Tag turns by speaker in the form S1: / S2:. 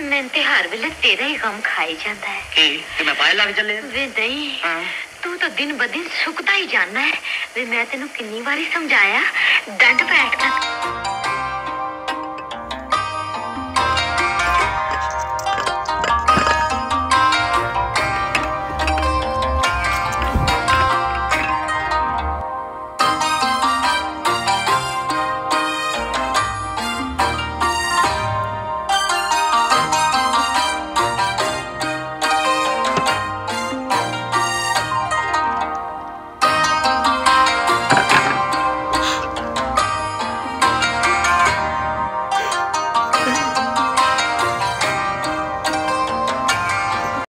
S1: ਮੈਂ ਤੇ ਹਰ ਵੇਲੇ ਤੇਰਾ ਹੀ ਗਮ ਖਾਈ ਜਾਂਦਾ ਹੈ।
S2: ਕੀ? ਤੇ ਮੈਂ ਪਾਏ ਲੱਗ ਚੱਲੇ
S1: ਵੇ ਨਹੀਂ ਤੂੰ ਤਾਂ ਦਿਨ ਬ ਦਿਨ ਸੁੱਕਦਾ ਹੀ ਜਾਂਦਾ ਹੈ। ਵੇ ਮੈਂ ਤੈਨੂੰ ਕਿੰਨੀ ਵਾਰੀ ਸਮਝਾਇਆ ਡੰਡ ਬੈਠ ਕਰ